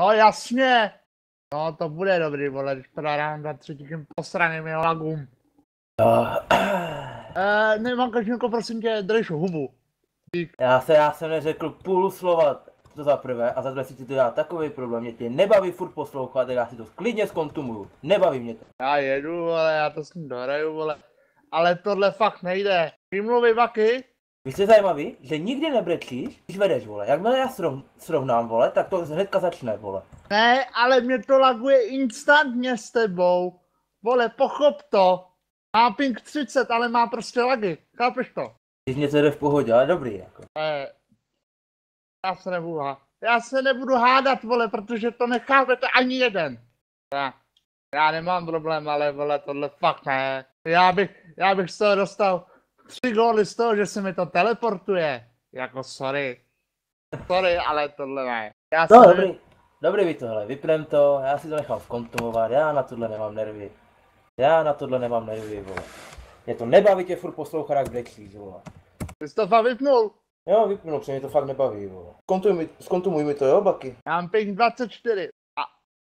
No jasně. No to bude dobrý, vole, když prodám za třetí tím posraným jeho lagům. No, Eh, nemám každýnko, prosím tě, drž hubu. já, se, já jsem neřekl půl slova, to za prvé, a za druhé si ti to dá takový problém, mě tě nebaví furt poslouchat, tak já si to klidně zkontumuju, nebaví mě to. Já jedu, vole, já to s ním dohraju, vole. Ale tohle fakt nejde. Vymluvy vaky, Víš, co je zajímavý? Že nikdy nebrečíš, když vedeš, vole. Jakmile já srov, srovnám, vole, tak to hnedka začne, vole. Ne, ale mě to laguje instantně s tebou. Vole, pochop to. Má ping 30, ale má prostě lagy. Chápeš to? Když něco jde v pohodě, ale dobrý, jako. Ne. Já se nebudu hádat. Já se nebudu hádat, vole, protože to nechápete ani jeden. Já, já nemám problém, ale vole, tohle fakt ne. Já bych, já bych z toho dostal tři góly z toho, že se mi to teleportuje. Jako sorry. Sorry, ale tohle ne. Já No, se- dobrý. Dobrý vy tohle, vypnem to, já si to nechám zkontumovat, já na tohle nemám nervy. Já na tohle nemám nervy, vole. Mě to nebaví tě furt poslouchat, jak brečíš, vole. Ty jsi to fakt vypnul. Jo, vypnu, protože mě to fakt nebaví, vole. Zkontumuj mi, zkontumuj mi to, jo, Baky? Já mám ping 24. A,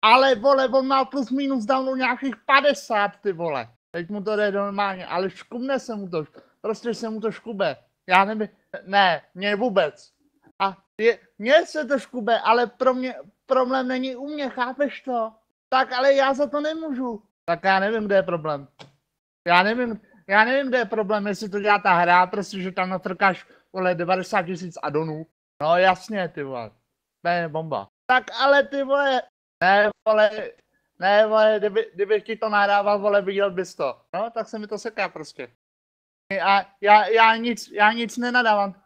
ale vole, on má plus minus downu nějakých 50, ty vole. Teď mu to jde normálně, ale škubne se mu to. Prostě se mu to škube. Já nevím, ne, mě vůbec. A je, mně se to škube, ale pro mě problém není u mě, chápeš to? Tak ale já za to nemůžu. Tak já nevím, kde je problém. Já nevím, já nevím, kde je problém, jestli to dělá ta hra, prostě, že tam natrkáš, vole, 90 tisíc adonů. No jasně, ty vole. To je bomba. Tak ale ty vole, ne vole, ne vole, kdyby, kdybych ti to nahrával, vole, viděl bys to. No, tak se mi to seká prostě. A já, já nic, já nic nenadávám.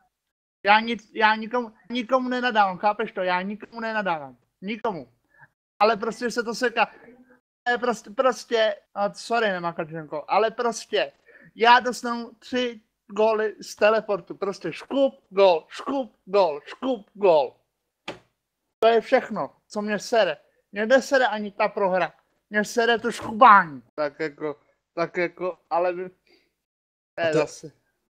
Já nic, já nikomu, nikomu nenadávám, chápeš to? Já nikomu nenadávám. Nikomu. Ale prostě se to seká. Prostě, prostě, sorry, nemakačenko, ale prostě, já dostanu tři góly z teleportu. Prostě škup, gól, škup, gól, škup, gól. To je všechno, co mě sere. Mě nesere ani ta prohra. Mě sere to škubání. Tak jako, tak jako, ale... vy- Ne, to- zase.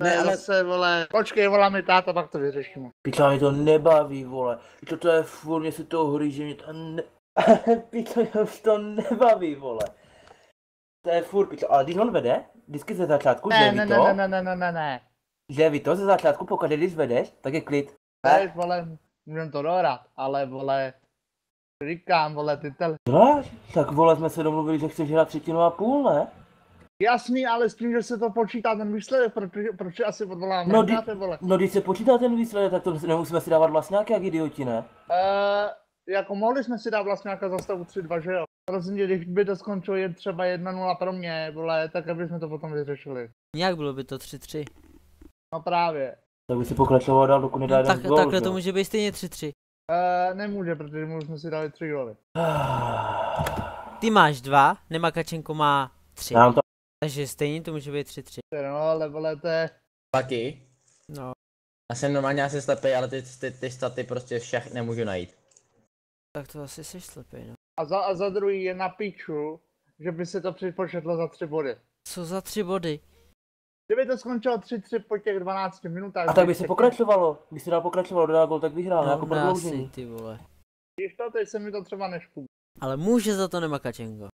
Ne, Ne, ale... ale- zase, vole. Počkej, volá mi táta, pak to vyřešíme. Piča, mě to nebaví, vole. To, to je furt, mě se to hoří, že mě to ne... Piča, mě už to nebaví, vole. To je furt, piča, ale když on vede, vždycky ze začátku, Ne, že ne, ne, to, ne, ne, ne, ne, ne, ne. že ví to ze začátku, pokud když vedeš, tak je klid. Ne, vole, můžem to dohrát, ale vole, říkám, vole, ty tele... No, tak vole, jsme se domluvili, že chceš hrát třetinu a půl, ne? Jasný, ale s tím, že se to počítá ten výsledek, protože, proč asi odvolám No, no, ty vole. No, když se počítá ten výsledek, tak to nemusíme si dávat vlastňáky jak idioti, ne? Uh, jako mohli jsme si dát vlastně nějaká zastavu 3-2, že jo? Rozhodně, když by to skončilo je třeba 1-0 pro mě, vole, tak aby jsme to potom vyřešili. Jak bylo by to 3-3? No právě. Tak by si pokračoval dál, dokud nedá No, tak, gól, takhle že to může být stejně 3-3. Uh, nemůže, protože my už jsme si dali 3 góly. Ty máš dva, Nemakačenko má tři. Já mám Takže stejně to může být 3-3. No, ale vole, to je... Taky. No, Já jsem normálně asi slepý, ale ty, ty, ty staty prostě všech nemůžu najít. tak to asi jsi slepý, no. A za, a za druhý je na piču, že by se to připočetlo za 3 body. Co za tři body? Kdyby to skončilo 3-3 po těch 12 minutách... A tak by se pokračovalo, by se dál pokračovalo, dodal gol, tak vyhrál, No, jako dá si, prodloužení. ty vole. Víš to, teď se mi to třeba neškubí. Ale může za to Nemakačenko.